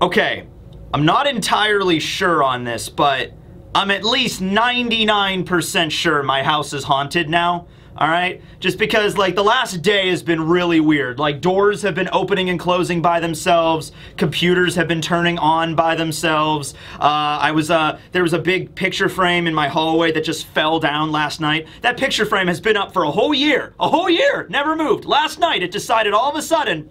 Okay, I'm not entirely sure on this, but I'm at least 99% sure my house is haunted now. All right? Just because, like, the last day has been really weird. Like, doors have been opening and closing by themselves. Computers have been turning on by themselves. Uh, I was, uh, there was a big picture frame in my hallway that just fell down last night. That picture frame has been up for a whole year. A whole year! Never moved. Last night, it decided all of a sudden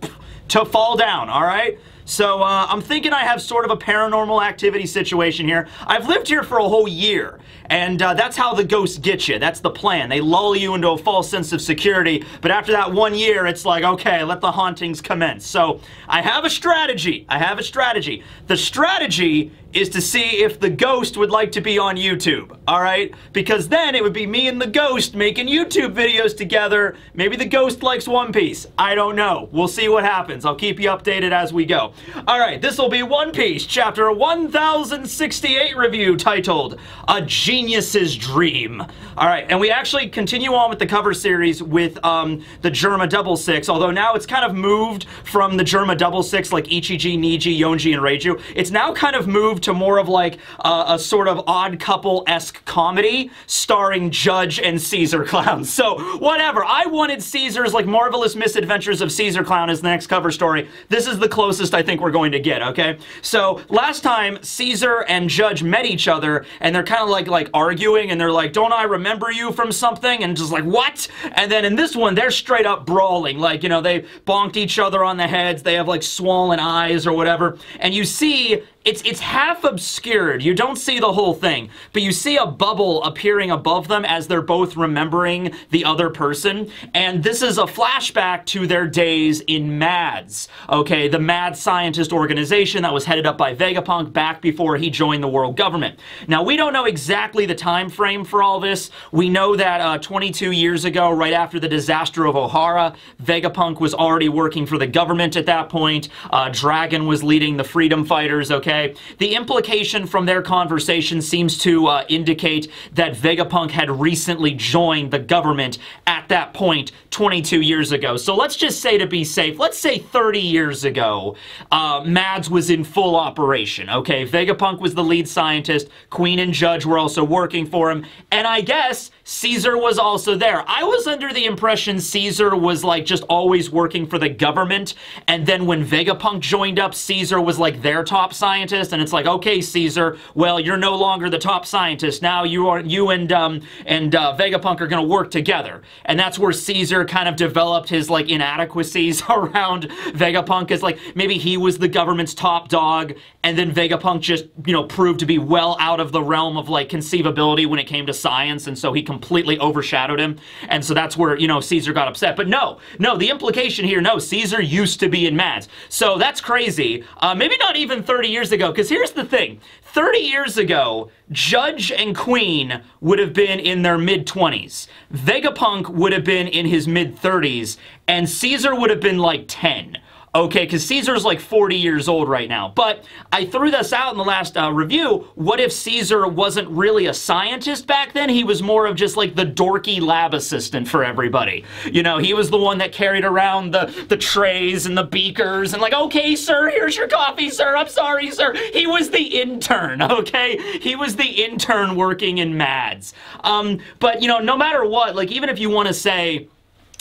to fall down, all right? So uh, I'm thinking I have sort of a paranormal activity situation here. I've lived here for a whole year, and uh, that's how the ghosts get you. That's the plan. They lull you into a false sense of security, but after that one year, it's like, okay, let the hauntings commence. So I have a strategy. I have a strategy. The strategy is to see if the ghost would like to be on YouTube, all right? Because then it would be me and the ghost making YouTube videos together. Maybe the ghost likes One Piece. I don't know. We'll see what happens. I'll keep you updated as we go. All right, this will be One Piece, chapter 1068 review titled A Genius's Dream. All right, and we actually continue on with the cover series with um, the Germa Double Six, although now it's kind of moved from the Germa Double Six like Ichiji, Niji, Yonji, and Reiju. It's now kind of moved to more of like a sort of odd couple-esque comedy starring Judge and Caesar Clown. So whatever, I wanted Caesar's like Marvelous Misadventures of Caesar Clown as the next cover story. This is the closest I think we're going to get, okay? So last time Caesar and Judge met each other and they're kind of like like arguing and they're like, don't I remember you from something? And just like, what? And then in this one, they're straight up brawling. Like, you know, they bonked each other on the heads. They have like swollen eyes or whatever. And you see it's it's half obscured. You don't see the whole thing, but you see a bubble appearing above them as they're both remembering the other person. And this is a flashback to their days in MADS. Okay, the Mad Scientist organization that was headed up by Vegapunk back before he joined the world government. Now we don't know exactly the time frame for all this. We know that uh, 22 years ago, right after the disaster of Ohara, Vegapunk was already working for the government at that point. Uh, Dragon was leading the freedom fighters. Okay The implication from their conversation seems to uh, indicate that Vegapunk had recently joined the government at that point 22 years ago. So let's just say to be safe, let's say 30 years ago, uh, MADS was in full operation, okay? Vegapunk was the lead scientist, Queen and Judge were also working for him, and I guess Caesar was also there. I was under the impression Caesar was like just always working for the government, and then when Vegapunk joined up, Caesar was like their top scientist, scientist, and it's like, okay, Caesar, well, you're no longer the top scientist. Now you are you and um, and uh, Vegapunk are going to work together, and that's where Caesar kind of developed his like inadequacies around Vegapunk. Is like maybe he was the government's top dog, and then Vegapunk just you know proved to be well out of the realm of like conceivability when it came to science, and so he completely overshadowed him, and so that's where you know Caesar got upset. But no, no, the implication here, no, Caesar used to be in Mads, so that's crazy. Uh, maybe not even 30 years ago ago, because here's the thing. 30 years ago, Judge and Queen would have been in their mid 20s, Vegapunk would have been in his mid 30s, and Caesar would have been like 10 okay? Because Caesar's like 40 years old right now. But I threw this out in the last uh, review. What if Caesar wasn't really a scientist back then? He was more of just like the dorky lab assistant for everybody. You know, he was the one that carried around the, the trays and the beakers and like, okay, sir, here's your coffee, sir. I'm sorry, sir. He was the intern, okay? He was the intern working in MADS. Um, but, you know, no matter what, like, even if you want to say,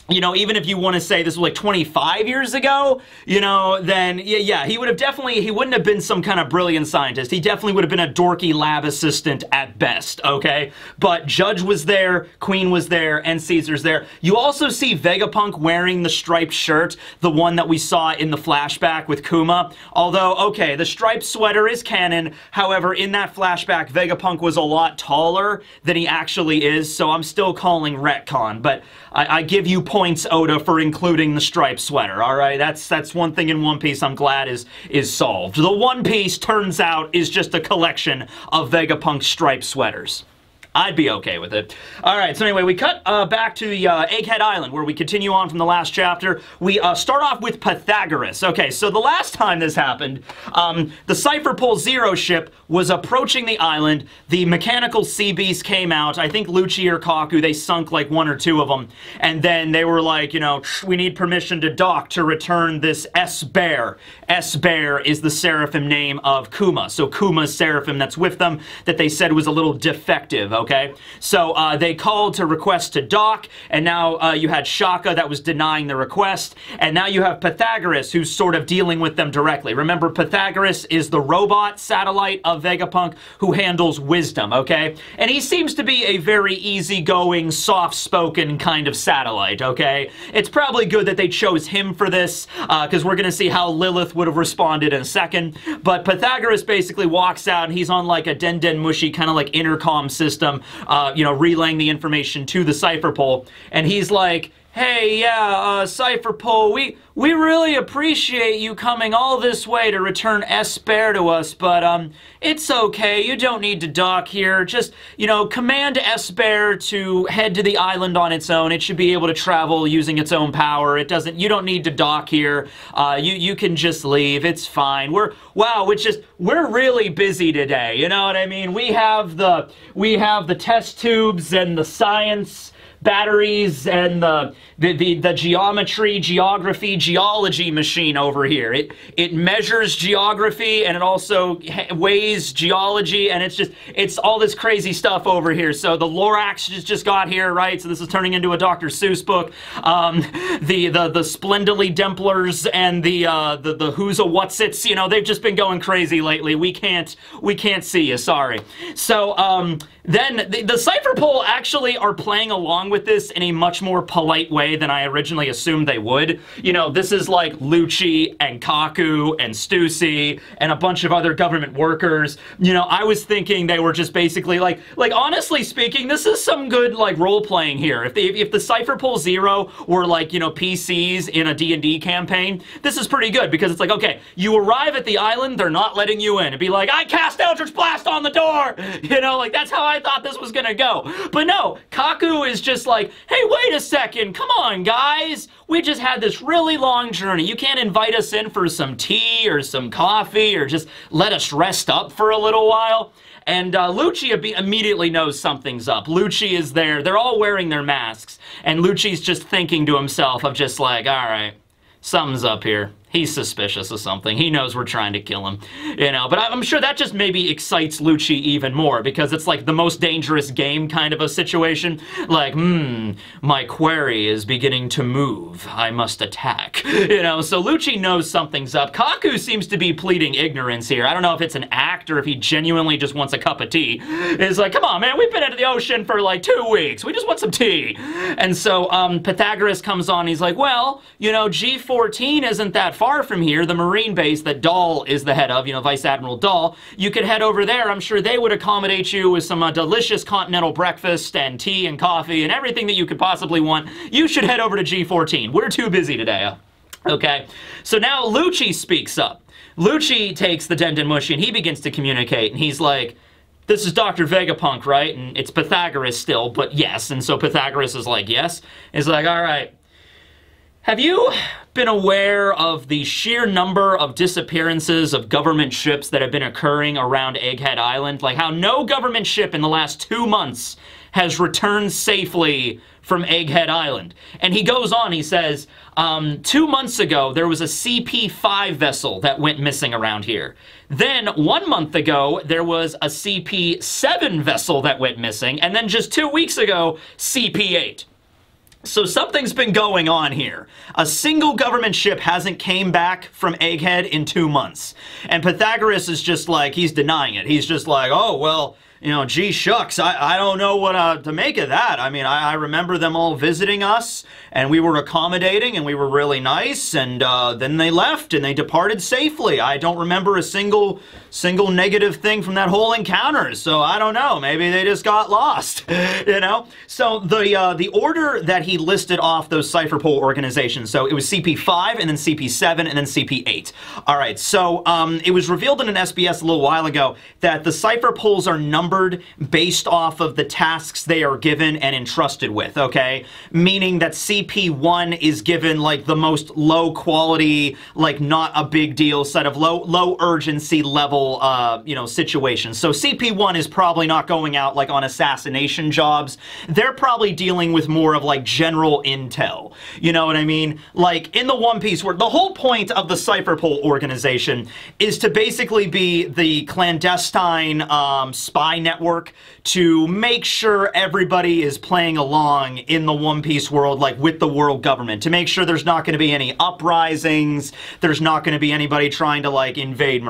you know, even if you want to say this was like 25 years ago, you know, then yeah, yeah, he would have definitely, he wouldn't have been some kind of brilliant scientist. He definitely would have been a dorky lab assistant at best, okay? But Judge was there, Queen was there, and Caesar's there. You also see Vegapunk wearing the striped shirt, the one that we saw in the flashback with Kuma. Although, okay, the striped sweater is canon. However, in that flashback, Vegapunk was a lot taller than he actually is, so I'm still calling retcon. But I, I give you points, Oda, for including the striped sweater. All right, that's that's one thing in One Piece I'm glad is is solved. The One Piece turns out is just a collection of Vegapunk striped sweaters. I'd be okay with it. All right, so anyway, we cut uh, back to uh, Egghead Island where we continue on from the last chapter. We uh, start off with Pythagoras. Okay, so the last time this happened, um, the Cypher Pole Zero ship was approaching the island. The mechanical sea beast came out. I think Lucci or Kaku, they sunk like one or two of them. And then they were like, you know, we need permission to dock to return this S-Bear. S-Bear is the seraphim name of Kuma. So Kuma's seraphim that's with them that they said was a little defective, okay? So uh, they called to request to dock, and now uh, you had Shaka that was denying the request, and now you have Pythagoras who's sort of dealing with them directly. Remember, Pythagoras is the robot satellite of Vegapunk who handles wisdom, okay? And he seems to be a very easygoing, soft-spoken kind of satellite, okay? It's probably good that they chose him for this, because uh, we're going to see how Lilith would have responded in a second. But Pythagoras basically walks out, and he's on like a Den Den Mushi kind of like intercom system, uh, you know, relaying the information to the Cypher Pole. And he's like, hey, yeah, uh, Cypher Pole, we, we really appreciate you coming all this way to return S-Bear to us, but, um, it's okay. You don't need to dock here. Just, you know, command S-Bear to head to the island on its own. It should be able to travel using its own power. It doesn't, you don't need to dock here. Uh, you, you can just leave. It's fine. We're, wow, it's just, we're really busy today. You know what I mean? We have the, we have the test tubes and the science batteries and the, the, the, the, geometry, geography, geology machine over here. It, it measures geography and it also weighs geology and it's just, it's all this crazy stuff over here. So the Lorax just, just got here, right? So this is turning into a Dr. Seuss book. Um, the, the, the Splendidly Demplers and the, uh, the, the Who's a What's It's, you know, they've just been going crazy lately. We can't, we can't see you, sorry. So, um, then the, the Cypher Pole actually are playing along with this in a much more polite way than I originally assumed they would. You know, this is like Lucci and Kaku and Stussy and a bunch of other government workers. You know, I was thinking they were just basically like, like honestly speaking, this is some good like role playing here. If, if the Cypher Pole Zero were like, you know, PCs in a D&D campaign, this is pretty good because it's like, okay, you arrive at the island, they're not letting you in. It'd be like, I cast Eldritch Blast on the door! You know, like that's how I I thought this was gonna go. But no, Kaku is just like, hey, wait a second, come on, guys. We just had this really long journey. You can't invite us in for some tea or some coffee or just let us rest up for a little while. And uh, Lucci immediately knows something's up. Lucci is there. They're all wearing their masks. And Lucci's just thinking to himself of just like, all right, something's up here he's suspicious of something. He knows we're trying to kill him, you know. But I'm sure that just maybe excites Lucci even more because it's like the most dangerous game kind of a situation. Like, hmm, my quarry is beginning to move. I must attack, you know. So Lucci knows something's up. Kaku seems to be pleading ignorance here. I don't know if it's an act or if he genuinely just wants a cup of tea. It's like, come on, man, we've been into the ocean for like two weeks. We just want some tea. And so um, Pythagoras comes on. He's like, well, you know, G14 isn't that far from here, the Marine base that Doll is the head of, you know, Vice Admiral Doll, you could head over there. I'm sure they would accommodate you with some uh, delicious continental breakfast and tea and coffee and everything that you could possibly want. You should head over to G14. We're too busy today. Okay, so now Lucci speaks up. Lucci takes the Den Den Mushi and he begins to communicate and he's like, this is Dr. Vegapunk, right? And it's Pythagoras still, but yes. And so Pythagoras is like, yes. He's like, all right, have you been aware of the sheer number of disappearances of government ships that have been occurring around Egghead Island? Like how no government ship in the last two months has returned safely from Egghead Island. And he goes on, he says, um, two months ago, there was a CP-5 vessel that went missing around here. Then, one month ago, there was a CP-7 vessel that went missing. And then just two weeks ago, CP-8. So something's been going on here. A single government ship hasn't came back from Egghead in two months. And Pythagoras is just like, he's denying it. He's just like, oh, well, you know, gee shucks, I, I don't know what uh, to make of that. I mean, I, I, remember them all visiting us, and we were accommodating, and we were really nice, and uh, then they left, and they departed safely. I don't remember a single single negative thing from that whole encounter, so I don't know. Maybe they just got lost, you know? So the, uh, the order that he listed off those Cypher Pole organizations, so it was CP5, and then CP7, and then CP8. All right, so um, it was revealed in an SBS a little while ago that the Cypher Poles are numbered numbered based off of the tasks they are given and entrusted with, okay? Meaning that CP1 is given like the most low quality, like not a big deal set of low low urgency level uh, you know, situations. So CP1 is probably not going out like on assassination jobs. They're probably dealing with more of like general intel. You know what I mean? Like in the One Piece where the whole point of the Cypherpole organization is to basically be the clandestine um, spy network to make sure everybody is playing along in the One Piece world, like with the world government, to make sure there's not going to be any uprisings, there's not going to be anybody trying to like invade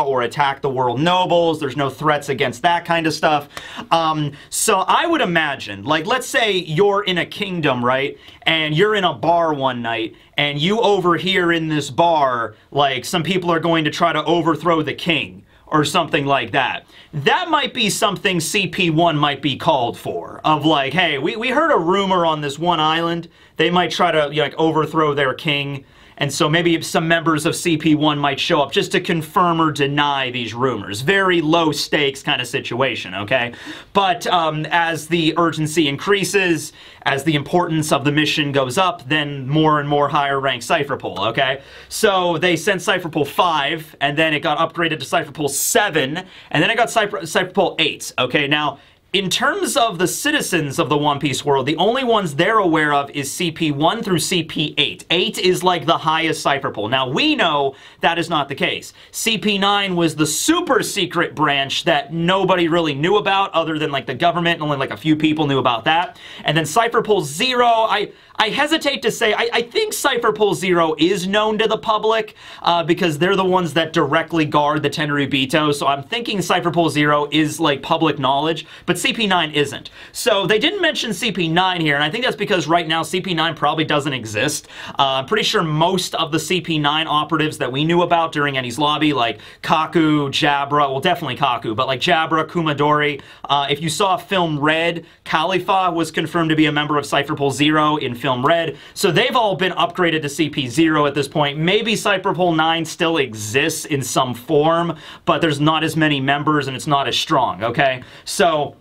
Or attack the world nobles, there's no threats against that kind of stuff. Um, so I would imagine, like, let's say you're in a kingdom, right? And you're in a bar one night, and you overhear in this bar, like, some people are going to try to overthrow the king or something like that. That might be something CP1 might be called for. Of like, hey, we, we heard a rumor on this one island. They might try to like overthrow their king. And so maybe some members of CP1 might show up just to confirm or deny these rumors. Very low stakes kind of situation, okay? But um, as the urgency increases, as the importance of the mission goes up, then more and more higher rank Cypherpole, okay? So they sent Cypherpole 5, and then it got upgraded to Cypherpole 7, and then it got Cypher Cypherpole 8, okay? Now, in terms of the citizens of the One Piece world, the only ones they're aware of is CP1 through CP8. 8 is like the highest Cypherpole. Now, we know that is not the case. CP9 was the super secret branch that nobody really knew about other than like the government, only like a few people knew about that. And then Cypherpole 0, I, I hesitate to say, I, I think Cypherpole Zero is known to the public uh, because they're the ones that directly guard the Tenryubito, so I'm thinking Cypherpole Zero is like public knowledge, but CP9 isn't. So they didn't mention CP9 here, and I think that's because right now CP9 probably doesn't exist. Uh, I'm pretty sure most of the CP9 operatives that we knew about during Enies Lobby, like Kaku, Jabra, well definitely Kaku, but like Jabra, Kumadori, uh, if you saw film Red, Kalifa was confirmed to be a member of Cypherpole Zero in film Red. So they've all been upgraded to CP0 at this point. Maybe Cypherpole 9 still exists in some form, but there's not as many members and it's not as strong, okay? So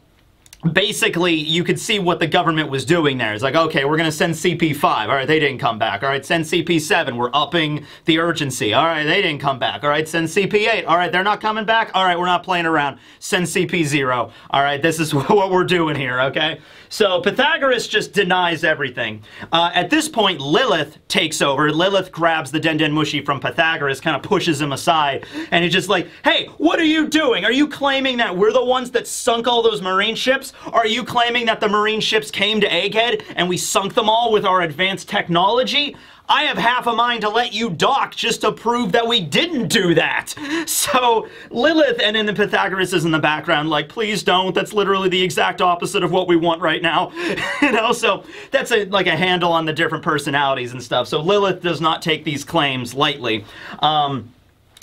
basically you could see what the government was doing there. It's like, okay, we're going to send CP5. All right, they didn't come back. All right, send CP7. We're upping the urgency. All right, they didn't come back. All right, send CP8. All right, they're not coming back. All right, we're not playing around. Send CP0. All right, this is what we're doing here, okay? So Pythagoras just denies everything. Uh, at this point, Lilith takes over. Lilith grabs the Den Mushi from Pythagoras, kind of pushes him aside, and he's just like, hey, what are you doing? Are you claiming that we're the ones that sunk all those marine ships? Are you claiming that the marine ships came to Egghead and we sunk them all with our advanced technology? I have half a mind to let you dock just to prove that we didn't do that. So Lilith and then the Pythagoras is in the background like, please don't. That's literally the exact opposite of what we want right now. you know, so that's a, like a handle on the different personalities and stuff. So Lilith does not take these claims lightly. Um,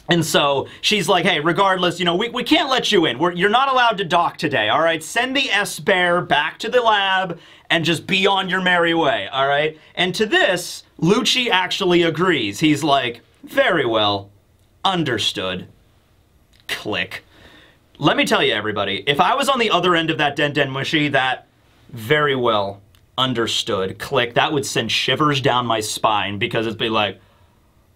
and so she's like, hey, regardless, you know, we, we can't let you in. We're, you're not allowed to dock today, all right? Send the S-Bear back to the lab and just be on your merry way, all right? And to this, Lucci actually agrees. He's like, very well, understood. Click. Let me tell you, everybody, if I was on the other end of that Den Den Mushi, that very well understood. Click. That would send shivers down my spine because it'd be like,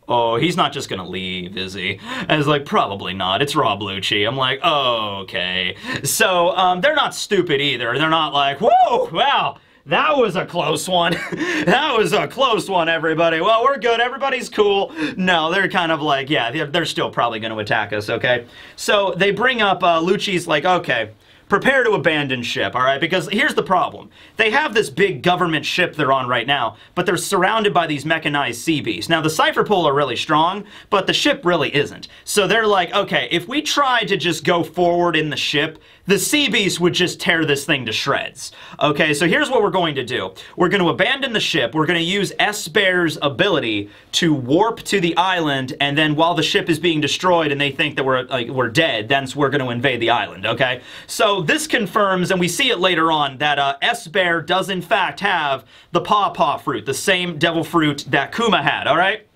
oh, he's not just gonna leave, is he? And it's like, probably not. It's Rob Lucci. I'm like, oh, okay. So um, they're not stupid either. They're not like, whoa, wow. That was a close one. that was a close one, everybody. Well, we're good. Everybody's cool. No, they're kind of like, yeah, they're, they're still probably going to attack us, okay? So they bring up, uh, Lucci's like, okay, prepare to abandon ship, all right? Because here's the problem. They have this big government ship they're on right now, but they're surrounded by these mechanized sea beasts. Now, the Cypherpole are really strong, but the ship really isn't. So they're like, okay, if we try to just go forward in the ship, the sea beast would just tear this thing to shreds. Okay, so here's what we're going to do. We're going to abandon the ship. We're going to use S-Bear's ability to warp to the island, and then while the ship is being destroyed and they think that we're like we're dead, then we're going to invade the island. Okay, so this confirms, and we see it later on, that uh, S-Bear does in fact have the Paw Paw fruit, the same devil fruit that Kuma had. All right.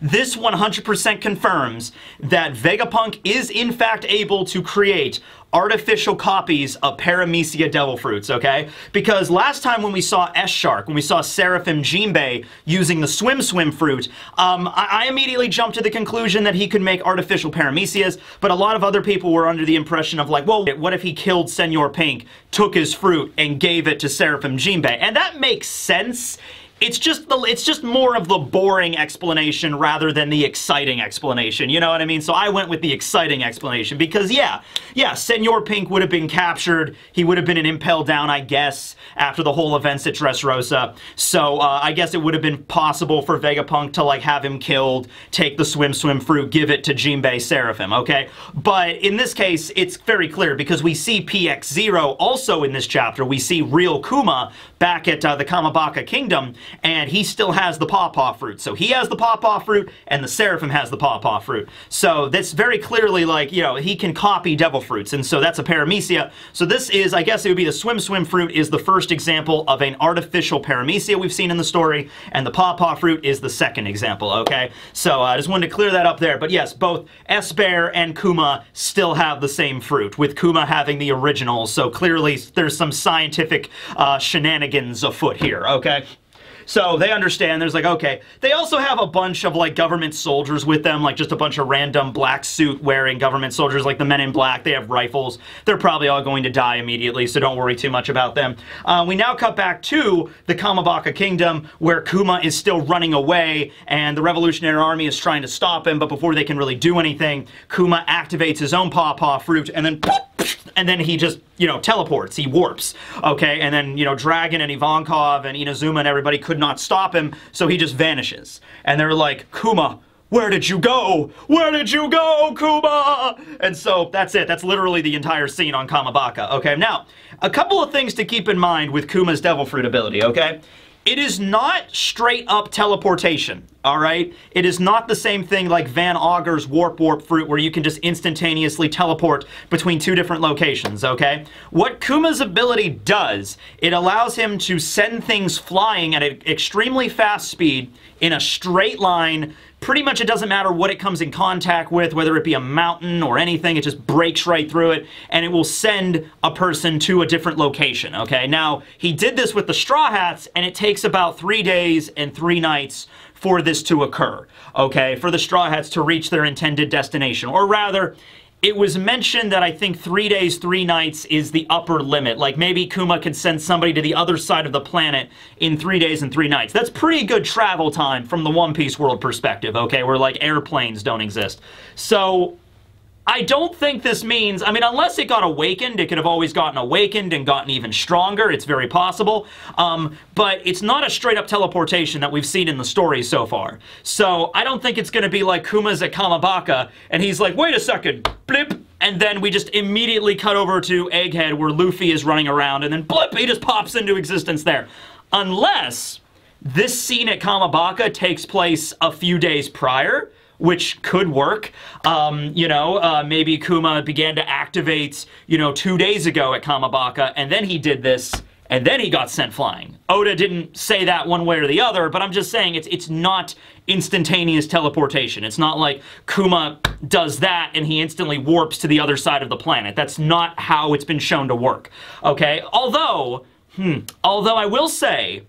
This 100% confirms that Vegapunk is in fact able to create artificial copies of Paramecia Devil Fruits, okay? Because last time when we saw S-Shark, when we saw Seraphim Jinbei using the Swim Swim fruit, um, I, I, immediately jumped to the conclusion that he could make artificial Paramecias, but a lot of other people were under the impression of like, well, what if he killed Senor Pink, took his fruit, and gave it to Seraphim Jinbei? And that makes sense it's just the it's just more of the boring explanation rather than the exciting explanation. You know what I mean? So I went with the exciting explanation because yeah, yeah, Senor Pink would have been captured. He would have been an impel down, I guess, after the whole events at Dressrosa. So uh, I guess it would have been possible for Vegapunk to like have him killed, take the swim swim fruit, give it to Jinbei Seraphim. Okay, but in this case, it's very clear because we see PX Zero also in this chapter. We see real Kuma back at uh, the Kamabaka Kingdom and he still has the pawpaw fruit. So he has the pawpaw fruit, and the Seraphim has the pawpaw fruit. So that's very clearly like, you know, he can copy devil fruits, and so that's a paramecia. So this is, I guess it would be the swim swim fruit is the first example of an artificial paramecia we've seen in the story, and the pawpaw fruit is the second example, okay? So uh, I just wanted to clear that up there. But yes, both S-Bear and Kuma still have the same fruit, with Kuma having the original, so clearly there's some scientific uh, shenanigans afoot here, okay? So they understand. There's like, okay. They also have a bunch of like government soldiers with them, like just a bunch of random black suit wearing government soldiers, like the men in black. They have rifles. They're probably all going to die immediately, so don't worry too much about them. Uh, we now cut back to the Kamabaka Kingdom, where Kuma is still running away, and the Revolutionary Army is trying to stop him, but before they can really do anything, Kuma activates his own Pawpaw Fruit, and then and then he just, you know, teleports, he warps, okay? And then, you know, Dragon and Ivankov and Inazuma and everybody could not stop him, so he just vanishes. And they're like, Kuma, where did you go? Where did you go, Kuma? And so that's it. That's literally the entire scene on Kamabaka, okay? Now, a couple of things to keep in mind with Kuma's Devil Fruit ability, okay? It is not straight up teleportation, all right? It is not the same thing like Van Augur's Warp Warp Fruit where you can just instantaneously teleport between two different locations, okay? What Kuma's ability does, it allows him to send things flying at an extremely fast speed in a straight line pretty much it doesn't matter what it comes in contact with, whether it be a mountain or anything, it just breaks right through it, and it will send a person to a different location, okay? Now, he did this with the Straw Hats, and it takes about three days and three nights for this to occur, okay? For the Straw Hats to reach their intended destination, or rather, it was mentioned that I think three days, three nights is the upper limit. Like maybe Kuma could send somebody to the other side of the planet in three days and three nights. That's pretty good travel time from the One Piece world perspective, okay? Where like airplanes don't exist. So I don't think this means, I mean, unless it got awakened, it could have always gotten awakened and gotten even stronger. It's very possible. Um, but it's not a straight up teleportation that we've seen in the story so far. So I don't think it's going to be like Kuma's at Kamabaka and he's like, wait a second, blip. And then we just immediately cut over to Egghead where Luffy is running around and then blip, he just pops into existence there. Unless this scene at Kamabaka takes place a few days prior which could work. Um, you know, uh, maybe Kuma began to activate, you know, two days ago at Kamabaka, and then he did this, and then he got sent flying. Oda didn't say that one way or the other, but I'm just saying it's it's not instantaneous teleportation. It's not like Kuma does that and he instantly warps to the other side of the planet. That's not how it's been shown to work. Okay? Although, hmm, although I will say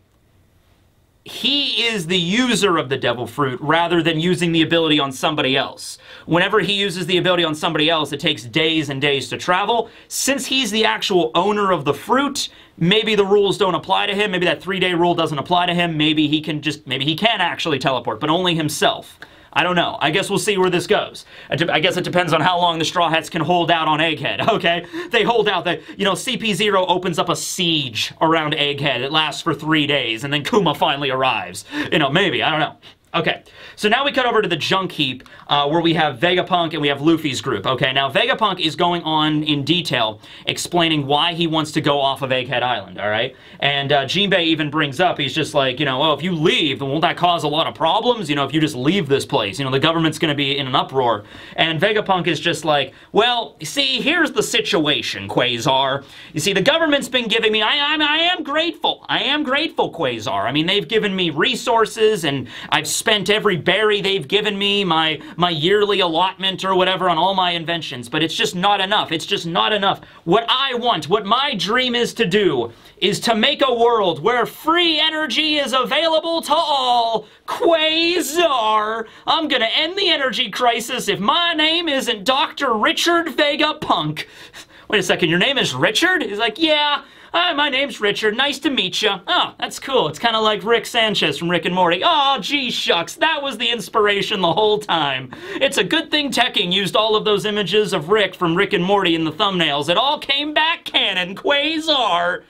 he is the user of the devil fruit rather than using the ability on somebody else. Whenever he uses the ability on somebody else, it takes days and days to travel. Since he's the actual owner of the fruit, maybe the rules don't apply to him. Maybe that three-day rule doesn't apply to him. Maybe he can just, maybe he can actually teleport, but only himself. I don't know. I guess we'll see where this goes. I guess it depends on how long the Straw Hats can hold out on Egghead, okay? They hold out. That you know, CP0 opens up a siege around Egghead. It lasts for three days, and then Kuma finally arrives. You know, maybe. I don't know. Okay, so now we cut over to the junk heap uh, where we have Vegapunk and we have Luffy's group. Okay, now Vegapunk is going on in detail explaining why he wants to go off of Egghead Island, all right? And uh, Jinbei even brings up, he's just like, you know, oh, if you leave, won't that cause a lot of problems? You know, if you just leave this place, you know, the government's going to be in an uproar. And Vegapunk is just like, well, see, here's the situation, Quasar. You see, the government's been giving me, I, I, I am grateful. I am grateful, Quasar. I mean, they've given me resources and I've spent every berry they've given me, my my yearly allotment or whatever on all my inventions, but it's just not enough. It's just not enough. What I want, what my dream is to do, is to make a world where free energy is available to all. Quasar! I'm gonna end the energy crisis if my name isn't Dr. Richard Vegapunk. Wait a second, your name is Richard? He's like, yeah. Hi, my name's Richard. Nice to meet you. Oh, that's cool. It's kind of like Rick Sanchez from Rick and Morty. Oh, gee shucks, that was the inspiration the whole time. It's a good thing Tekking used all of those images of Rick from Rick and Morty in the thumbnails. It all came back canon. Quasar.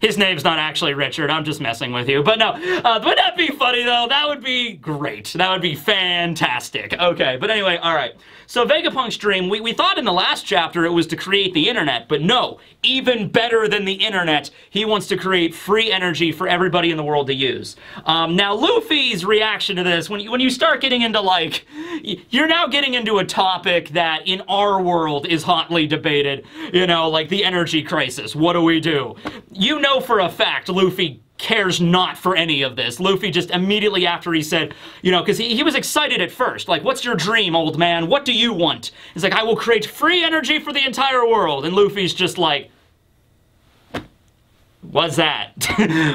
His name's not actually Richard. I'm just messing with you. But no, uh, would that be funny though? That would be great. That would be fantastic. Okay, but anyway, all right. So Vegapunk's dream, we, we thought in the last chapter it was to create the internet, but no, even better than the internet, he wants to create free energy for everybody in the world to use. Um, now, Luffy's reaction to this, when you, when you start getting into like, you're now getting into a topic that in our world is hotly debated, you know, like the energy crisis. What do we do? You know for a fact Luffy cares not for any of this. Luffy just immediately after he said, you know, because he, he was excited at first. Like, what's your dream, old man? What do you want? He's like, I will create free energy for the entire world. And Luffy's just like, What's that?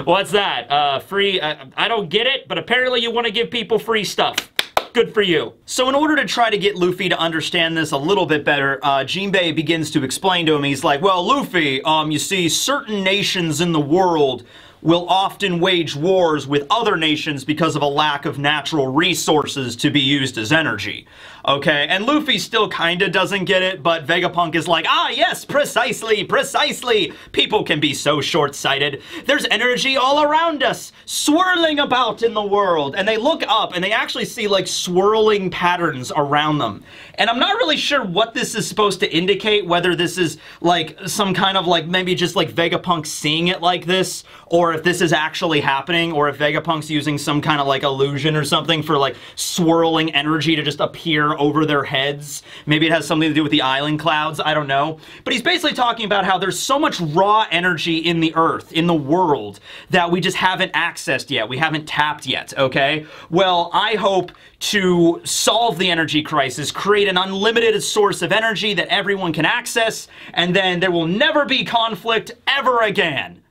What's that? Uh, free, uh, I don't get it, but apparently you want to give people free stuff. Good for you. So in order to try to get Luffy to understand this a little bit better, uh, Jinbei begins to explain to him, he's like, well, Luffy, um, you see, certain nations in the world will often wage wars with other nations because of a lack of natural resources to be used as energy. Okay, and Luffy still kinda doesn't get it, but Vegapunk is like, ah yes, precisely, precisely. People can be so short-sighted. There's energy all around us, swirling about in the world. And they look up and they actually see like swirling patterns around them. And I'm not really sure what this is supposed to indicate, whether this is like some kind of like maybe just like Vegapunk seeing it like this, or if this is actually happening, or if Vegapunk's using some kind of like illusion or something for like swirling energy to just appear over their heads. Maybe it has something to do with the island clouds, I don't know. But he's basically talking about how there's so much raw energy in the earth, in the world, that we just haven't accessed yet. We haven't tapped yet, okay? Well, I hope to solve the energy crisis, create an unlimited source of energy that everyone can access, and then there will never be conflict ever again.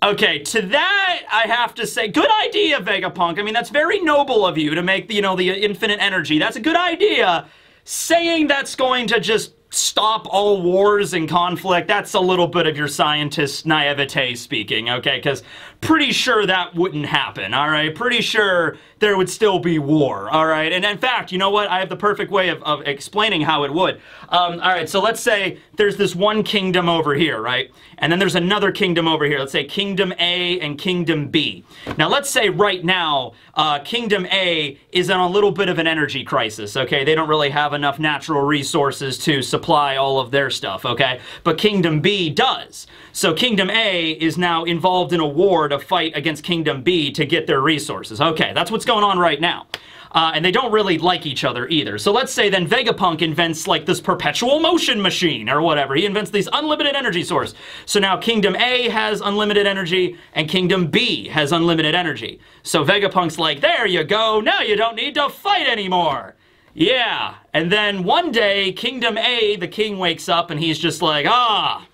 Okay, to that, I have to say, good idea, Vegapunk. I mean, that's very noble of you to make, the, you know, the infinite energy. That's a good idea. Saying that's going to just stop all wars and conflict, that's a little bit of your scientist naivete speaking, okay? Because pretty sure that wouldn't happen, all right? Pretty sure there would still be war, all right? And in fact, you know what? I have the perfect way of, of explaining how it would. Um, all right, so let's say there's this one kingdom over here, right? And then there's another kingdom over here. Let's say Kingdom A and Kingdom B. Now, let's say right now, uh, Kingdom A is in a little bit of an energy crisis, okay? They don't really have enough natural resources to supply all of their stuff, okay? But Kingdom B does. So Kingdom A is now involved in a war to fight against Kingdom B to get their resources. Okay, that's what's going on right now. Uh, and they don't really like each other either. So let's say then Vegapunk invents like this perpetual motion machine or whatever. He invents these unlimited energy source. So now Kingdom A has unlimited energy and Kingdom B has unlimited energy. So Vegapunk's like, there you go, now you don't need to fight anymore. Yeah, and then one day Kingdom A, the king wakes up and he's just like, ah,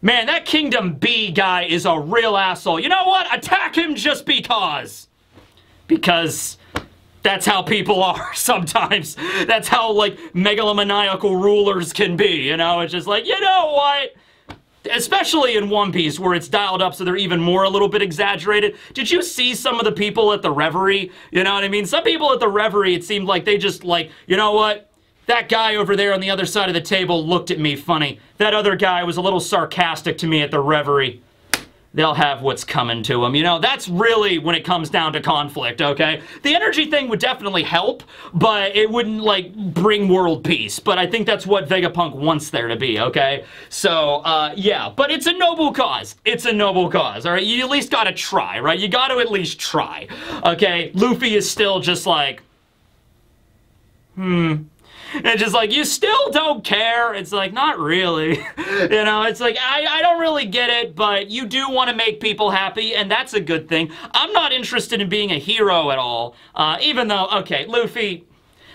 Man, that Kingdom B guy is a real asshole. You know what? Attack him just because. Because that's how people are sometimes. That's how, like, megalomaniacal rulers can be, you know? It's just like, you know what? Especially in One Piece, where it's dialed up so they're even more a little bit exaggerated. Did you see some of the people at the Reverie? You know what I mean? Some people at the Reverie, it seemed like they just, like, you know what? That guy over there on the other side of the table looked at me funny. That other guy was a little sarcastic to me at the reverie. They'll have what's coming to them. You know, that's really when it comes down to conflict, okay? The energy thing would definitely help, but it wouldn't, like, bring world peace. But I think that's what Vegapunk wants there to be, okay? So, uh, yeah. But it's a noble cause. It's a noble cause, all right? You at least gotta try, right? You gotta at least try, okay? Luffy is still just like, hmm And just like, you still don't care? It's like, not really. you know, it's like, I, I don't really get it, but you do want to make people happy, and that's a good thing. I'm not interested in being a hero at all, uh, even though, okay, Luffy,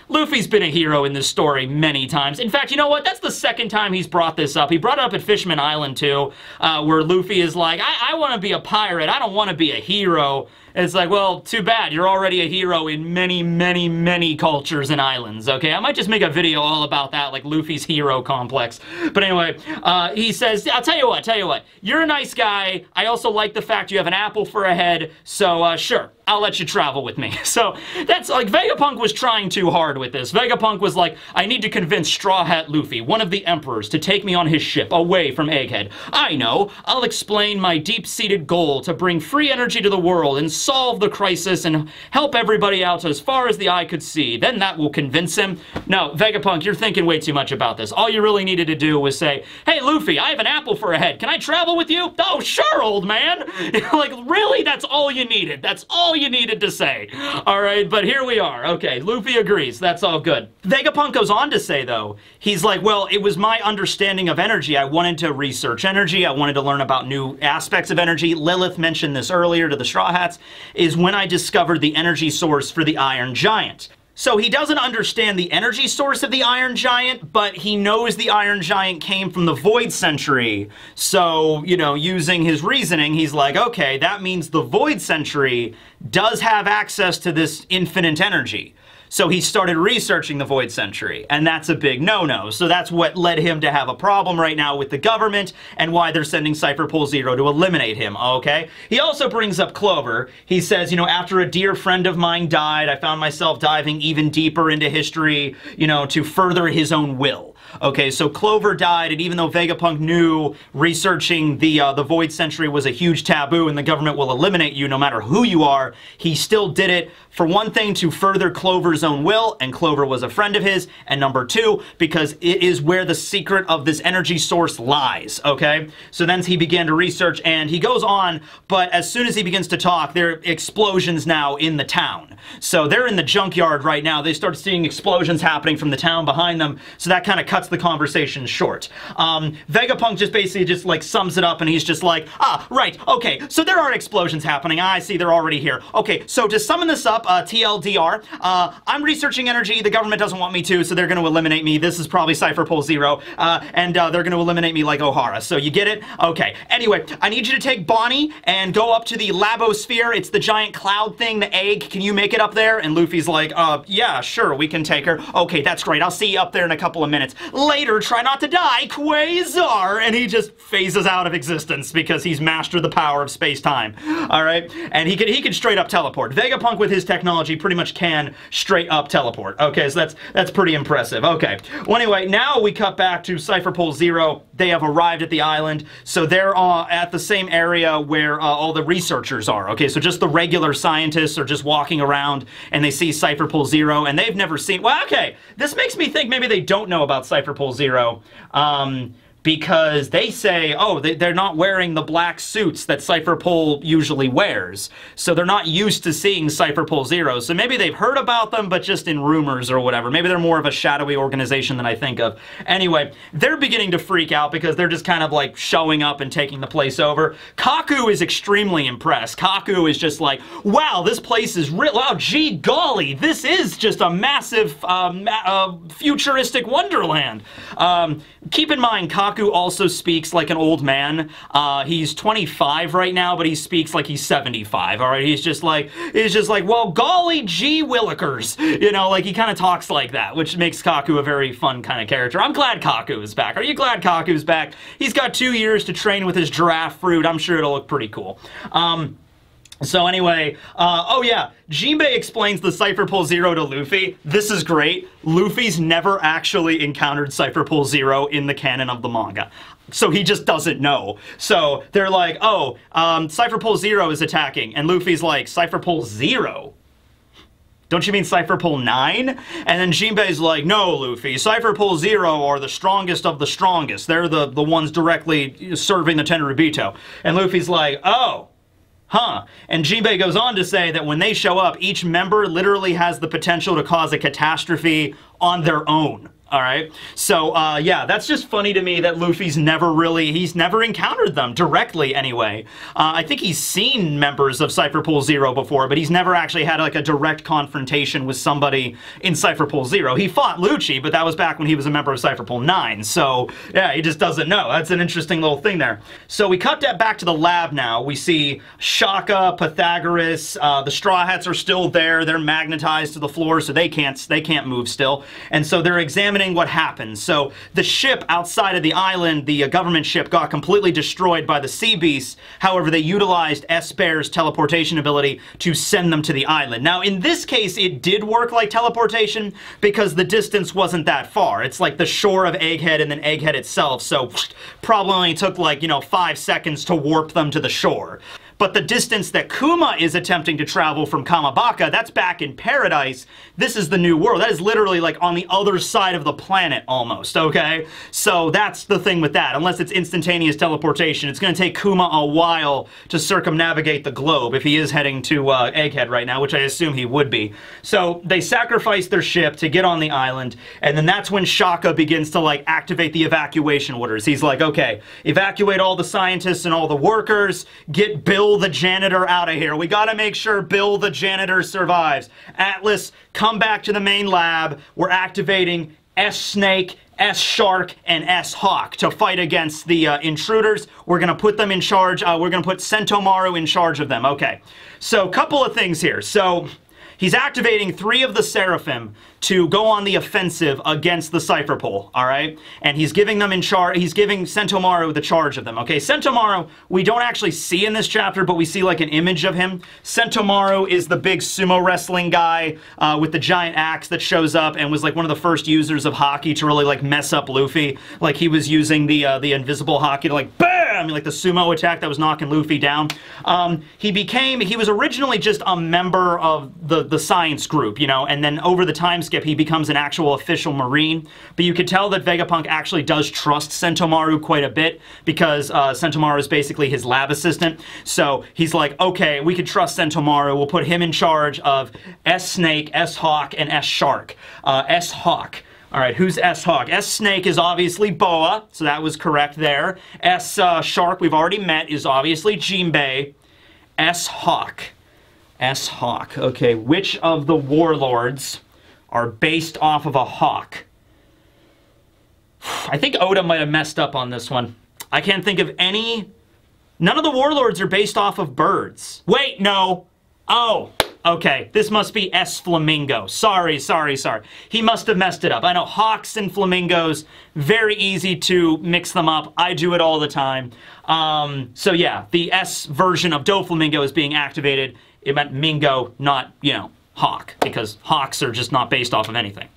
Luffy's been a hero in this story many times. In fact, you know what? That's the second time he's brought this up. He brought it up at Fishman Island, too, uh, where Luffy is like, I, I want to be a pirate. I don't want to be a hero. It's like, well, too bad. You're already a hero in many, many, many cultures and islands, okay? I might just make a video all about that, like Luffy's hero complex. But anyway, uh, he says, I'll tell you what, tell you what. You're a nice guy. I also like the fact you have an apple for a head, so uh, sure. I'll let you travel with me. So that's like Vegapunk was trying too hard with this. Vegapunk was like, I need to convince Straw Hat Luffy, one of the emperors, to take me on his ship away from Egghead. I know. I'll explain my deep-seated goal to bring free energy to the world and solve the crisis and help everybody out as far as the eye could see. Then that will convince him. No, Vegapunk, you're thinking way too much about this. All you really needed to do was say, Hey, Luffy, I have an apple for a head. Can I travel with you? Oh, sure, old man. like, really? That's all you needed. That's all you needed to say. All right, but here we are. Okay, Luffy agrees. That's all good. Vegapunk goes on to say, though, he's like, well, it was my understanding of energy. I wanted to research energy. I wanted to learn about new aspects of energy. Lilith mentioned this earlier to the Straw Hats, is when I discovered the energy source for the Iron Giant. So he doesn't understand the energy source of the Iron Giant, but he knows the Iron Giant came from the Void Century. So, you know, using his reasoning, he's like, okay, that means the Void Century does have access to this infinite energy. So he started researching the Void Century, and that's a big no-no. So that's what led him to have a problem right now with the government and why they're sending Cypher Pole Zero to eliminate him, okay? He also brings up Clover. He says, you know, after a dear friend of mine died, I found myself diving even deeper into history, you know, to further his own will. Okay, so Clover died, and even though Vegapunk knew researching the uh, the Void Century was a huge taboo and the government will eliminate you no matter who you are, he still did it for one thing to further Clover's own will, and Clover was a friend of his, and number two, because it is where the secret of this energy source lies, okay? So then he began to research, and he goes on, but as soon as he begins to talk, there are explosions now in the town. So they're in the junkyard right now. They start seeing explosions happening from the town behind them, so that kind of cuts the conversation short. Um, Vegapunk just basically just like sums it up, and he's just like, ah, right, okay, so there are explosions happening. I see they're already here. Okay, so to summon this up, uh, TLDR. Uh, I'm researching energy. The government doesn't want me to, so they're going to eliminate me. This is probably Cypher Pole Zero, uh, and uh, they're going to eliminate me like Ohara. So you get it? Okay. Anyway, I need you to take Bonnie and go up to the Labosphere. It's the giant cloud thing, the egg. Can you make it up there? And Luffy's like, uh, yeah, sure, we can take her. Okay, that's great. I'll see you up there in a couple of minutes. Later, try not to die, Quasar! And he just phases out of existence because he's mastered the power of space-time. All right? And he can, he can straight up teleport. Vegapunk with his technology pretty much can straight up teleport. Okay, so that's that's pretty impressive. Okay. Well, anyway, now we cut back to Cypher Pole Zero. They have arrived at the island, so they're uh, at the same area where uh, all the researchers are. Okay, so just the regular scientists are just walking around and they see Cypher Pole Zero, and they've never seen. Well, okay, this makes me think maybe they don't know about Cypher Pole Zero. Um, because they say, oh, they're not wearing the black suits that Cypher Pole usually wears. So they're not used to seeing Cypher Pole Zero. So maybe they've heard about them, but just in rumors or whatever. Maybe they're more of a shadowy organization than I think of. Anyway, they're beginning to freak out because they're just kind of like showing up and taking the place over. Kaku is extremely impressed. Kaku is just like, wow, this place is real. Wow, gee golly, this is just a massive uh, uh, futuristic wonderland. Um, keep in mind, Kaku Kaku also speaks like an old man. Uh, he's 25 right now, but he speaks like he's 75, all right? He's just like, he's just like, well, golly gee willikers. You know, like he kind of talks like that, which makes Kaku a very fun kind of character. I'm glad Kaku is back. Are you glad Kaku's back? He's got two years to train with his giraffe fruit. I'm sure it'll look pretty cool. Um, so anyway, uh, oh yeah, Jinbei explains the Cypher Pole Zero to Luffy. This is great. Luffy's never actually encountered Cypher Pole Zero in the canon of the manga. So he just doesn't know. So they're like, oh, um, Cypher Pole Zero is attacking. And Luffy's like, Cypher Pole Zero? Don't you mean Cypher Pole 9? And then Jinbei's like, no, Luffy, Cypher Pole Zero are the strongest of the strongest. They're the, the ones directly serving the Tenryubito. And Luffy's like, oh, huh. And Jinbei goes on to say that when they show up, each member literally has the potential to cause a catastrophe on their own. All right. So, uh, yeah, that's just funny to me that Luffy's never really, he's never encountered them directly anyway. Uh, I think he's seen members of Cypher Pole Zero before, but he's never actually had like a direct confrontation with somebody in Cypher Pole Zero. He fought Lucci, but that was back when he was a member of Cypher Pole 9. So, yeah, he just doesn't know. That's an interesting little thing there. So we cut that back to the lab now. We see Shaka, Pythagoras, uh, the Straw Hats are still there. They're magnetized to the floor, so they can't, they can't move still. And so they're examining what happened. So the ship outside of the island, the uh, government ship, got completely destroyed by the sea beasts. However, they utilized S-Bear's teleportation ability to send them to the island. Now, in this case, it did work like teleportation because the distance wasn't that far. It's like the shore of Egghead and then Egghead itself, so probably only took like, you know, five seconds to warp them to the shore. But the distance that Kuma is attempting to travel from Kamabaka, that's back in paradise. This is the new world. That is literally like on the other side of the planet almost, okay? So that's the thing with that. Unless it's instantaneous teleportation, it's going to take Kuma a while to circumnavigate the globe if he is heading to uh, Egghead right now, which I assume he would be. So they sacrifice their ship to get on the island, and then that's when Shaka begins to like activate the evacuation orders. He's like, okay, evacuate all the scientists and all the workers, get Bill Bill the janitor out of here. We got to make sure Bill the janitor survives. Atlas, come back to the main lab. We're activating S-Snake, S-Shark, and S-Hawk to fight against the uh, intruders. We're to put them in charge. Uh, we're to put Sentomaru in charge of them. Okay. So, couple of things here. So, he's activating three of the Seraphim to go on the offensive against the Cypher Pole, all right? And he's giving them in charge, he's giving Sentomaru the charge of them, okay? Sentomaru, we don't actually see in this chapter, but we see like an image of him. Sentomaru is the big sumo wrestling guy uh, with the giant axe that shows up and was like one of the first users of haki to really like mess up Luffy. Like he was using the, uh, the invisible haki to like BAM! Like the sumo attack that was knocking Luffy down. Um, he became, he was originally just a member of the, the science group, you know, and then over the time skip, he becomes an actual official Marine. But you could tell that Vegapunk actually does trust Sentomaru quite a bit because uh, Sentomaru is basically his lab assistant. So he's like, okay, we can trust Sentomaru. We'll put him in charge of S-Snake, S-Hawk, and S-Shark. Uh, S-Hawk. All right, who's S-Hawk? S-Snake is obviously Boa, so that was correct there. S-Shark, uh, we've already met, is obviously Jinbei. S-Hawk. S-Hawk. Okay, which of the warlords are based off of a hawk? I think Oda might have messed up on this one. I can't think of any... None of the warlords are based off of birds. Wait, no. Oh, okay. This must be S Flamingo. Sorry, sorry, sorry. He must have messed it up. I know hawks and flamingos, very easy to mix them up. I do it all the time. Um, so yeah, the S version of Doflamingo is being activated it meant Mingo, not, you know, Hawk, because Hawks are just not based off of anything.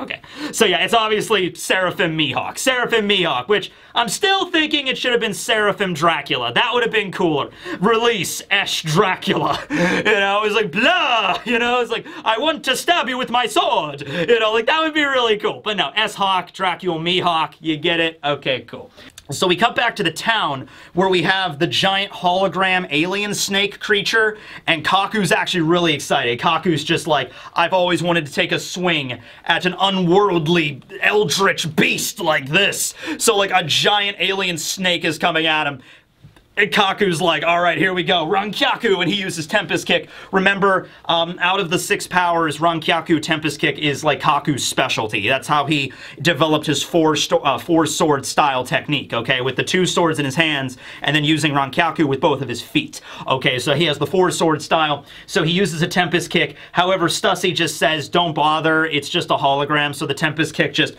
Okay, so yeah, it's obviously Seraphim Mihawk. Seraphim Mihawk, which I'm still thinking it should have been Seraphim Dracula. That would have been cooler. Release Esh Dracula. You know, it's like, blah! You know, it's like, I want to stab you with my sword. You know, like, that would be really cool. But no, S-Hawk, Dracula Mihawk, you get it? Okay, cool. So we cut back to the town where we have the giant hologram alien snake creature, and Kaku's actually really excited. Kaku's just like, I've always wanted to take a swing at an unworldly eldritch beast like this. So like a giant alien snake is coming at him, Kaku's like, all right, here we go. Rankyaku, and he uses Tempest Kick. Remember, um, out of the six powers, Rankyaku Tempest Kick is like Kaku's specialty. That's how he developed his four, uh, four sword style technique, okay? With the two swords in his hands, and then using Rankyaku with both of his feet. Okay, so he has the four sword style, so he uses a Tempest Kick. However, Stussy just says, don't bother, it's just a hologram, so the Tempest Kick just,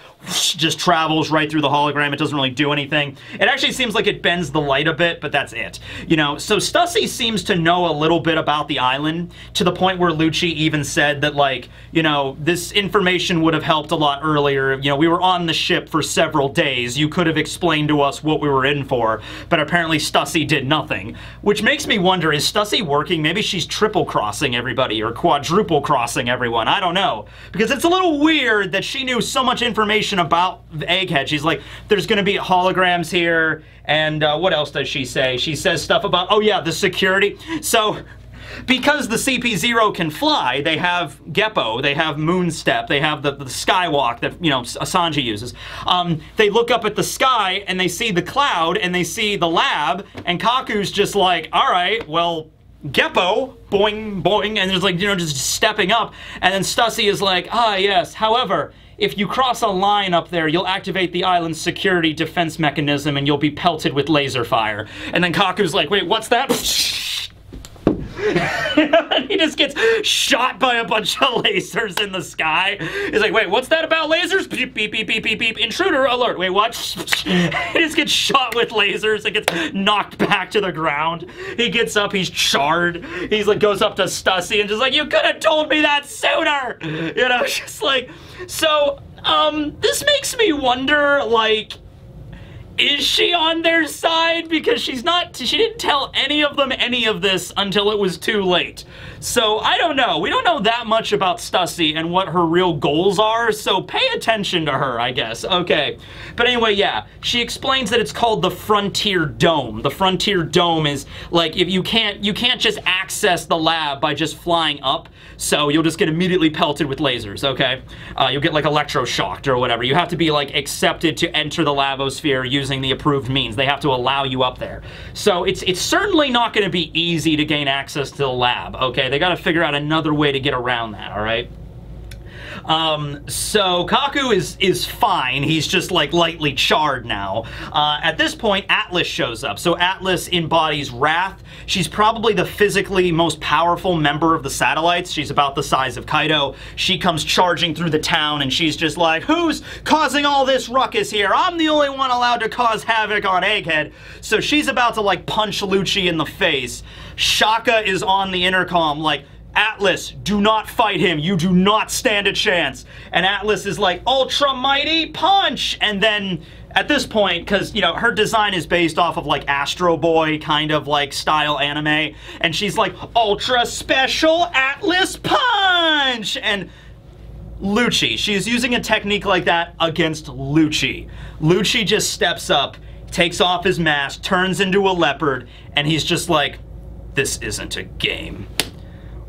just travels right through the hologram. It doesn't really do anything. It actually seems like it bends the light a bit, but that's it. You know, so Stussy seems to know a little bit about the island to the point where Lucci even said that, like, you know, this information would have helped a lot earlier. You know, we were on the ship for several days. You could have explained to us what we were in for, but apparently Stussy did nothing. Which makes me wonder, is Stussy working? Maybe she's triple crossing everybody or quadruple crossing everyone. I don't know. Because it's a little weird that she knew so much information about the Egghead. She's like, there's going to be holograms here, and uh, what else does she say? She says stuff about, oh yeah, the security. So because the CP0 can fly, they have Geppo, they have Moonstep, they have the, the Skywalk that, you know, Asanji uses. Um, they look up at the sky and they see the cloud and they see the lab, and Kaku's just like, all right, well, Geppo, boing, boing, and there's like, you know, just stepping up. And then Stussy is like, ah, yes, however, if you cross a line up there, you'll activate the island's security defense mechanism and you'll be pelted with laser fire. And then Kaku's like, wait, what's that? he just gets shot by a bunch of lasers in the sky. He's like, wait, what's that about lasers? Beep, beep, beep, beep, beep, beep. Intruder alert. Wait, what? he just gets shot with lasers and gets knocked back to the ground. He gets up, he's charred. He's like, goes up to Stussy and just like, you could have told me that sooner. You know, just like, so, um, this makes me wonder, like, is she on their side? Because she's not, she didn't tell any of them any of this until it was too late. So I don't know. We don't know that much about Stussy and what her real goals are, so pay attention to her, I guess. Okay. But anyway, yeah, she explains that it's called the Frontier Dome. The Frontier Dome is like if you can't you can't just access the lab by just flying up, so you'll just get immediately pelted with lasers, okay? Uh, you'll get like electroshocked or whatever. You have to be like accepted to enter the Labosphere using the approved means. They have to allow you up there. So it's it's certainly not going to be easy to gain access to the lab, okay? They got to figure out another way to get around that, all right? Um, so Kaku is is fine. He's just like lightly charred now. Uh, at this point, Atlas shows up. So Atlas embodies Wrath. She's probably the physically most powerful member of the satellites. She's about the size of Kaido. She comes charging through the town and she's just like, who's causing all this ruckus here? I'm the only one allowed to cause havoc on Egghead. So she's about to like punch Lucci in the face. Shaka is on the intercom like, Atlas, do not fight him. You do not stand a chance. And Atlas is like, Ultra Mighty Punch! And then at this point, because, you know, her design is based off of like Astro Boy kind of like style anime, and she's like, Ultra Special Atlas Punch! And Lucci, she's using a technique like that against Lucci. Lucci just steps up, takes off his mask, turns into a leopard, and he's just like, this isn't a game.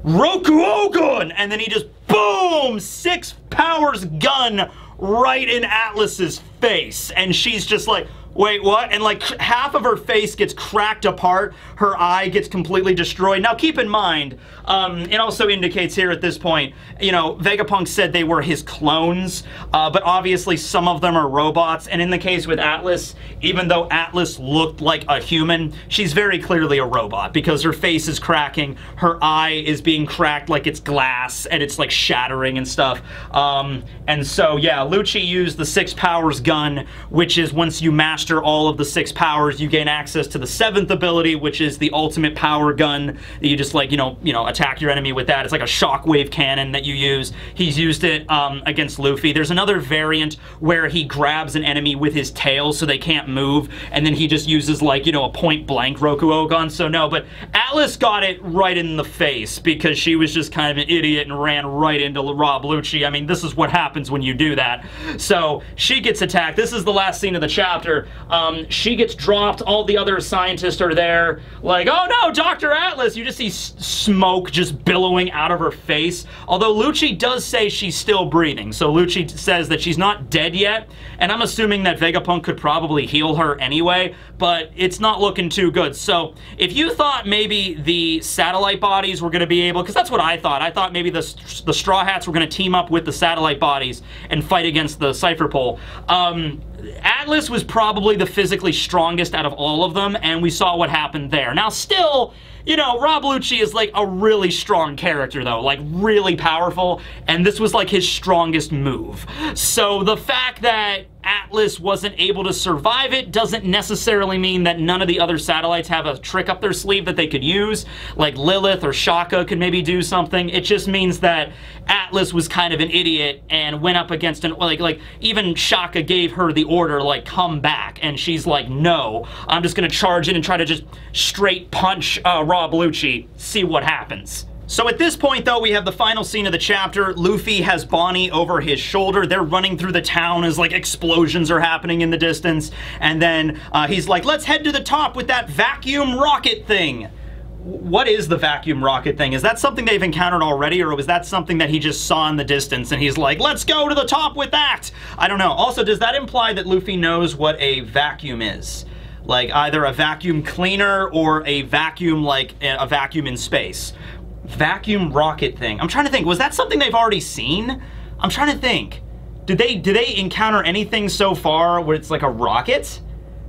Rokuogan! And then he just, boom, six powers gun right in Atlas's face. And she's just like, wait, what? And like half of her face gets cracked apart. Her eye gets completely destroyed. Now keep in mind, um, it also indicates here at this point, you know, Vegapunk said they were his clones, uh, but obviously some of them are robots. And in the case with Atlas, even though Atlas looked like a human, she's very clearly a robot because her face is cracking, her eye is being cracked like it's glass, and it's like shattering and stuff. Um, and so, yeah, Lucci used the Six Powers gun, which is once you master all of the six powers, you gain access to the seventh ability, which is the ultimate power gun. You just like, you know, you know, attack your enemy with that. It's like a shockwave cannon that you use. He's used it um, against Luffy. There's another variant where he grabs an enemy with his tail so they can't move, and then he just uses like, you know, a point blank Rokuogan. So no, but Atlas got it right in the face because she was just kind of an idiot and ran right into Rob Lucci. I mean, this is what happens when you do that. So she gets attacked. This is the last scene of the chapter. Um, she gets dropped. All the other scientists are there, like, oh no, Dr. Atlas. You just see smoke just billowing out of her face. Although Lucci does say she's still breathing, so Lucci says that she's not dead yet, and I'm assuming that Vegapunk could probably heal her anyway, but it's not looking too good. So if you thought maybe the satellite bodies were going to be able, because that's what I thought, I thought maybe the, the Straw Hats were going to team up with the satellite bodies and fight against the Cypher Pole. Um, Atlas was probably the physically strongest out of all of them, and we saw what happened there. Now, still, you know, Rob Lucci is like a really strong character, though, like really powerful, and this was like his strongest move. So the fact that Atlas wasn't able to survive it doesn't necessarily mean that none of the other satellites have a trick up their sleeve that they could use, like Lilith or Shaka could maybe do something. It just means that Atlas was kind of an idiot and went up against an, like, like even Shaka gave her the order, like, come back, and she's like, no, I'm just gonna charge in and try to just straight punch uh, Rob Lucci, see what happens. So at this point, though, we have the final scene of the chapter. Luffy has Bonnie over his shoulder. They're running through the town as like explosions are happening in the distance. And then uh, he's like, let's head to the top with that vacuum rocket thing. What is the vacuum rocket thing? Is that something they've encountered already, or was that something that he just saw in the distance and he's like, let's go to the top with that? I don't know. Also, does that imply that Luffy knows what a vacuum is? Like either a vacuum cleaner or a vacuum like a vacuum in space vacuum rocket thing. I'm trying to think, was that something they've already seen? I'm trying to think. Did they did they encounter anything so far where it's like a rocket?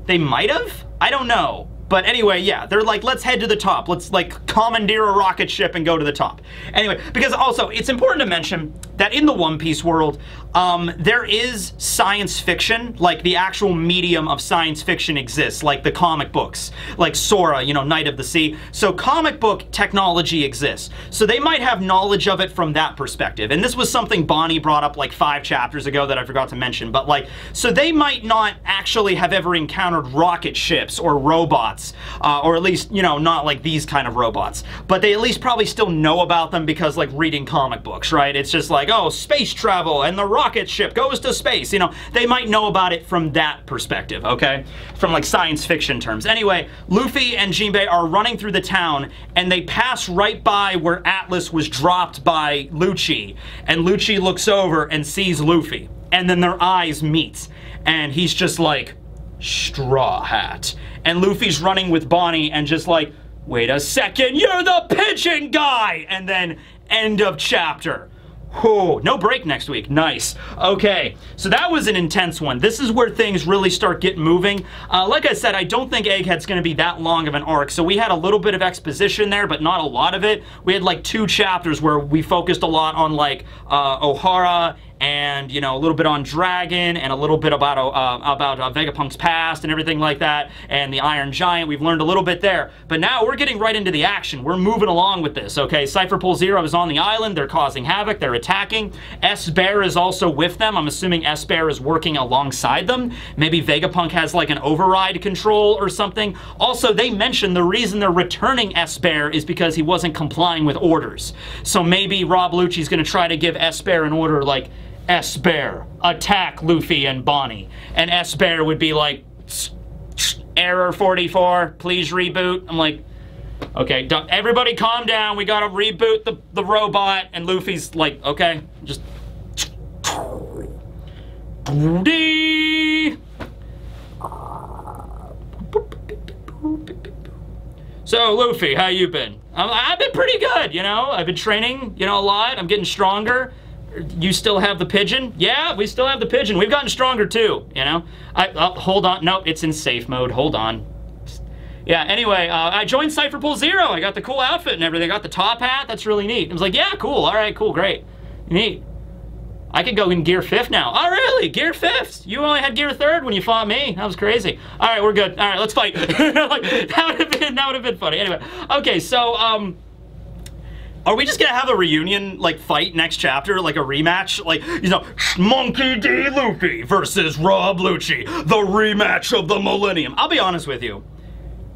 They might have? I don't know. But anyway, yeah, they're like, let's head to the top. Let's like commandeer a rocket ship and go to the top. Anyway, because also it's important to mention that in the One Piece world, um, there is science fiction, like the actual medium of science fiction exists, like the comic books, like Sora, you know, Knight of the Sea. So comic book technology exists. So they might have knowledge of it from that perspective. And this was something Bonnie brought up like five chapters ago that I forgot to mention. But like, so they might not actually have ever encountered rocket ships or robots, uh, or at least, you know, not like these kind of robots. But they at least probably still know about them because like reading comic books, right? It's just like, oh, space travel and the rocket ship goes to space. You know, they might know about it from that perspective, okay? From like science fiction terms. Anyway, Luffy and Jinbei are running through the town and they pass right by where Atlas was dropped by Lucci. And Lucci looks over and sees Luffy. And then their eyes meet. And he's just like, Straw Hat. And Luffy's running with Bonnie and just like, wait a second, you're the pigeon guy! And then end of chapter. Oh, no break next week. Nice. Okay, so that was an intense one. This is where things really start getting moving. Uh, like I said, I don't think Egghead's going to be that long of an arc, so we had a little bit of exposition there, but not a lot of it. We had like two chapters where we focused a lot on like uh, Ohara and you know a little bit on Dragon and a little bit about uh, about uh, Vegapunk's past and everything like that and the Iron Giant. We've learned a little bit there, but now we're getting right into the action. We're moving along with this. Okay, Cipher Pol Zero is on the island. They're causing havoc. They're attacking. S Bear is also with them. I'm assuming S Bear is working alongside them. Maybe Vegapunk has like an override control or something. Also, they mentioned the reason they're returning S Bear is because he wasn't complying with orders. So maybe Rob Lucci's going to try to give S Bear an order like S-Bear, attack Luffy and Bonnie. And S-Bear would be like, error 44, please reboot. I'm like, okay, everybody calm down. We gotta reboot the, the robot. And Luffy's like, okay, just... So, Luffy, how you been? I've been pretty good, you know? I've been training, you know, a lot. I'm getting stronger you still have the pigeon? Yeah, we still have the pigeon. We've gotten stronger too, you know? I, uh, hold on. No, it's in safe mode. Hold on. Yeah, anyway, uh, I joined Cipher Pol Zero. I got the cool outfit and everything. I got the top hat. That's really neat. I was like, yeah, cool. All right, cool, great. Neat. I could go in gear fifth now. Oh, really? Gear fifth? You only had gear third when you fought me? That was crazy. All right, we're good. All right, let's fight. like, that would have been, that would have been funny. Anyway, okay, so, um, are we just gonna have a reunion, like, fight next chapter, like a rematch? Like, you know, Monkey D. Luffy versus Rob Lucci, the rematch of the millennium. I'll be honest with you.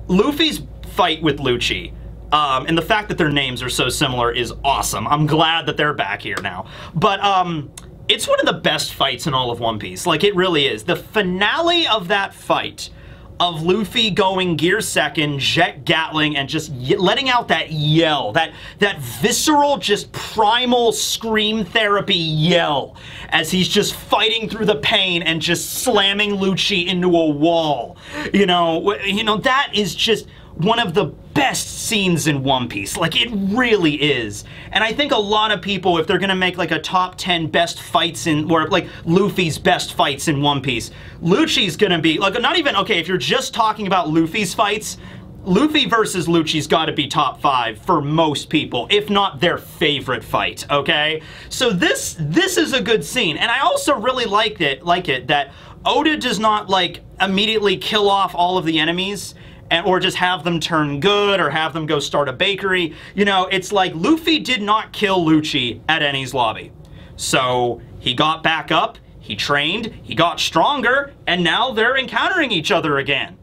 Luffy's fight with Lucci, um, and the fact that their names are so similar is awesome. I'm glad that they're back here now. But, um, it's one of the best fights in all of One Piece. Like, it really is. The finale of that fight of Luffy going gear second, Jet Gatling, and just letting out that yell, that that visceral, just primal scream therapy yell as he's just fighting through the pain and just slamming Lucci into a wall. You know, you know that is just one of the best scenes in One Piece. Like, it really is. And I think a lot of people, if they're gonna make like a top 10 best fights in, or like Luffy's best fights in One Piece, Lucci's gonna be, like, not even, okay, if you're just talking about Luffy's fights, Luffy versus Lucci's gotta be top five for most people, if not their favorite fight, okay? So this, this is a good scene. And I also really like it, like it, that Oda does not, like, immediately kill off all of the enemies and, or just have them turn good or have them go start a bakery. You know, it's like Luffy did not kill Lucci at Enies Lobby. So he got back up, he trained, he got stronger, and now they're encountering each other again.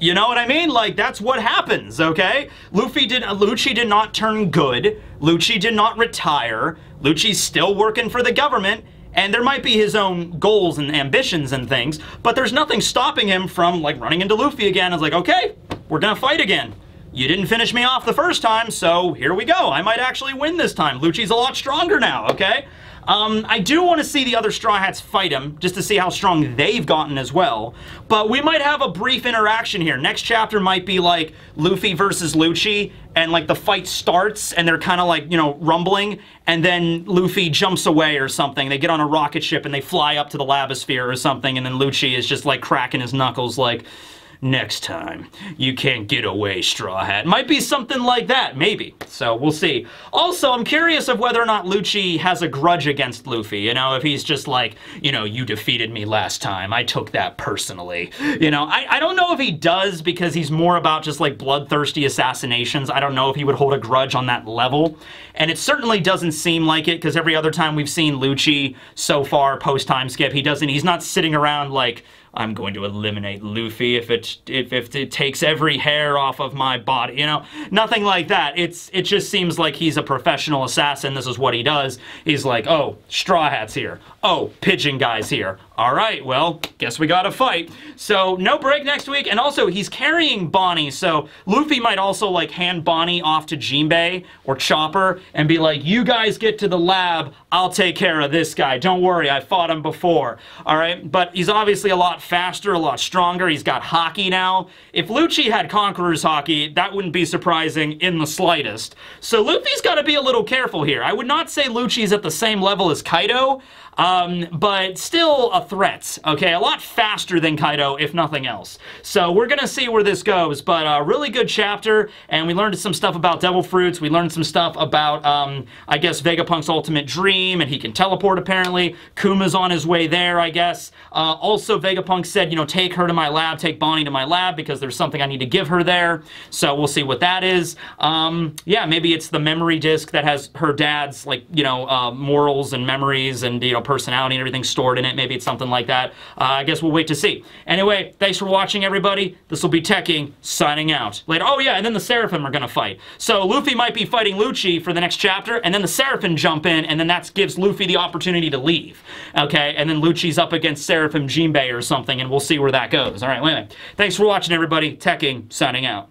You know what I mean? Like that's what happens, okay? Luffy did Lucci did not turn good. Lucci did not retire. Lucci's still working for the government. And there might be his own goals and ambitions and things, but there's nothing stopping him from like running into Luffy again. It's like, okay, we're gonna fight again. You didn't finish me off the first time, so here we go. I might actually win this time. Lucci's a lot stronger now, okay? Um, I do want to see the other Straw Hats fight him, just to see how strong they've gotten as well. But we might have a brief interaction here. Next chapter might be like Luffy versus Lucci, and like the fight starts, and they're kind of like, you know, rumbling, and then Luffy jumps away or something. They get on a rocket ship and they fly up to the Labosphere or something, and then Lucci is just like cracking his knuckles like, next time. You can't get away, Straw Hat. Might be something like that, maybe. So we'll see. Also, I'm curious of whether or not Lucci has a grudge against Luffy. You know, if he's just like, you know, you defeated me last time. I took that personally. You know, I, I don't know if he does because he's more about just like bloodthirsty assassinations. I don't know if he would hold a grudge on that level. And it certainly doesn't seem like it because every other time we've seen Lucci so far post time skip, he doesn't, he's not sitting around like, I'm going to eliminate Luffy if it if, if it takes every hair off of my body. You know, nothing like that. It's it just seems like he's a professional assassin. This is what he does. He's like, oh, Straw Hat's here. Oh, Pigeon Guy's here. All right, well, guess we got to fight. So no break next week, and also he's carrying Bonnie, so Luffy might also like hand Bonnie off to Jinbei or Chopper and be like, you guys get to the lab, I'll take care of this guy. Don't worry, I fought him before. All right, but he's obviously a lot faster, a lot stronger. He's got haki now. If Lucci had Conqueror's haki, that wouldn't be surprising in the slightest. So Luffy's got to be a little careful here. I would not say Lucci's at the same level as Kaido, um, but still a threat, okay? A lot faster than Kaido, if nothing else. So we're gonna see where this goes, but a really good chapter, and we learned some stuff about Devil Fruits, we learned some stuff about, um, I guess, Vegapunk's ultimate dream, and he can teleport, apparently. Kuma's on his way there, I guess. Uh, also, Vegapunk said, you know, take her to my lab, take Bonnie to my lab, because there's something I need to give her there. So we'll see what that is. Um, yeah, maybe it's the memory disk that has her dad's, like, you know, uh, morals and memories and, you know, personality and everything stored in it. Maybe it's something like that. Uh, I guess we'll wait to see. Anyway, thanks for watching, everybody. This will be Tekking signing out. Later. Oh, yeah, and then the Seraphim are going to fight. So Luffy might be fighting Lucci for the next chapter, and then the Seraphim jump in, and then that gives Luffy the opportunity to leave. Okay, and then Lucci's up against Seraphim Jinbei or something, and we'll see where that goes. All right, well, anyway, thanks for watching, everybody. Tekking signing out.